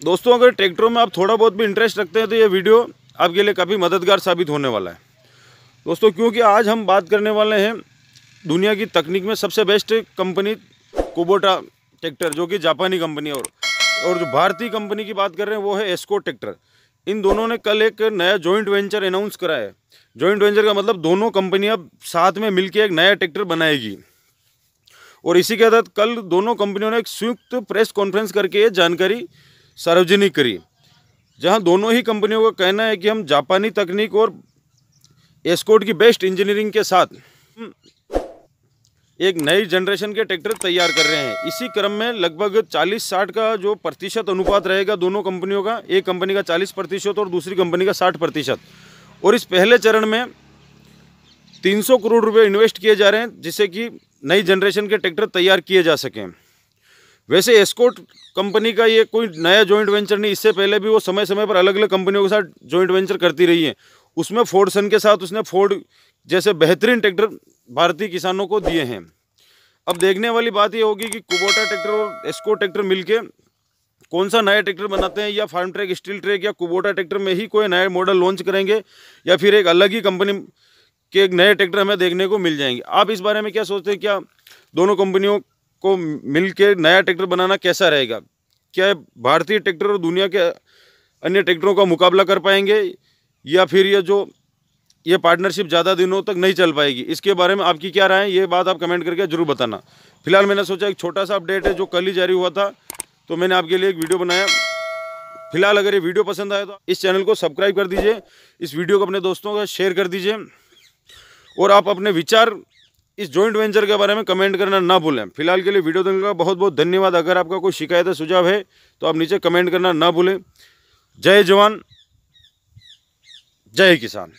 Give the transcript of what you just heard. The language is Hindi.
दोस्तों, अगर ट्रैक्टरों में आप थोड़ा बहुत भी इंटरेस्ट रखते हैं तो ये वीडियो आपके लिए काफ़ी मददगार साबित होने वाला है। दोस्तों, क्योंकि आज हम बात करने वाले हैं दुनिया की तकनीक में सबसे बेस्ट कंपनी कोबोटा ट्रैक्टर जो कि जापानी कंपनी और और जो भारतीय कंपनी की बात कर रहे हैं, वो है एस्को ट्रैक्टर इन दोनों ने कल एक नया जॉइंट वेंचर अनाउंस करा है। जॉइंट वेंचर का मतलब दोनों कंपनियाँ साथ में मिलकर एक नया ट्रैक्टर बनाएगी। और इसी के तहत कल दोनों कंपनियों ने एक संयुक्त प्रेस कॉन्फ्रेंस करके ये जानकारी सार्वजनिक करी। जहाँ दोनों ही कंपनियों का कहना है कि हम जापानी तकनीक और एस्कोट की बेस्ट इंजीनियरिंग के साथ एक नई जनरेशन के ट्रैक्टर तैयार कर रहे हैं। इसी क्रम में लगभग 40-60 का जो प्रतिशत अनुपात रहेगा दोनों कंपनियों का, एक कंपनी का 40 प्रतिशत और दूसरी कंपनी का 60 प्रतिशत। और इस पहले चरण में 300 करोड़ रुपए इन्वेस्ट किए जा रहे हैं, जिससे कि नई जनरेशन के ट्रैक्टर तैयार किए जा सकें। वैसे एस्कोट कंपनी का ये कोई नया जॉइंट वेंचर नहीं, इससे पहले भी वो समय समय पर अलग अलग कंपनियों के साथ जॉइंट वेंचर करती रही है। उसमें फोर्ड सन के साथ उसने फोर्ड जैसे बेहतरीन ट्रैक्टर भारतीय किसानों को दिए हैं। अब देखने वाली बात ये होगी कि कुबोटा ट्रैक्टर और एस्को ट्रैक्टर मिलके कौन सा नया ट्रैक्टर बनाते हैं या फार्म ट्रैक स्टील ट्रैक या कुबोटा ट्रैक्टर में ही कोई नया मॉडल लॉन्च करेंगे या फिर एक अलग ही कंपनी के एक नए ट्रैक्टर हमें देखने को मिल जाएँगे। आप इस बारे में क्या सोचते हैं? क्या दोनों कंपनियों को मिल के नया ट्रैक्टर बनाना कैसा रहेगा? क्या भारतीय ट्रैक्टर और दुनिया के अन्य ट्रैक्टरों का मुकाबला कर पाएँगे? या फिर ये जो, ये पार्टनरशिप ज़्यादा दिनों तक नहीं चल पाएगी? इसके बारे में आपकी क्या राय है? ये बात आप कमेंट करके ज़रूर बताना। फ़िलहाल मैंने सोचा एक छोटा सा अपडेट है जो कल ही जारी हुआ था तो मैंने आपके लिए एक वीडियो बनाया। फ़िलहाल अगर ये वीडियो पसंद आया तो इस चैनल को सब्सक्राइब कर दीजिए। इस वीडियो को अपने दोस्तों का शेयर कर दीजिए। और आप अपने विचार इस जॉइंट वेंचर के बारे में कमेंट करना ना भूलें। फ़िलहाल के लिए वीडियो देखने का बहुत बहुत धन्यवाद। अगर आपका कोई शिकायत है, सुझाव है तो आप नीचे कमेंट करना ना भूलें। जय जवान, जय किसान।